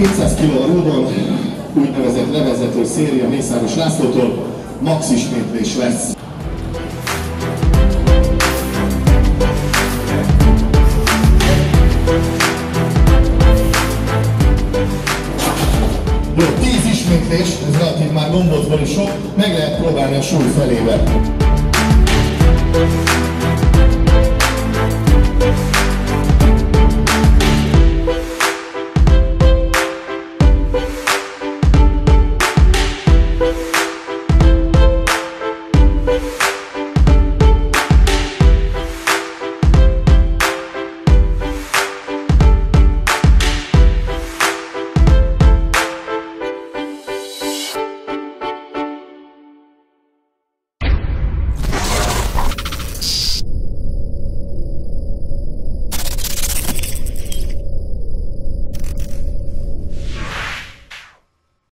Dodon úgynevezett levezető széria Mészáros Lászlótól max ismétlés lesz. Jó, 10 ismétlés, ez relatív már gombócból is sok, meg lehet próbálni a súly felével.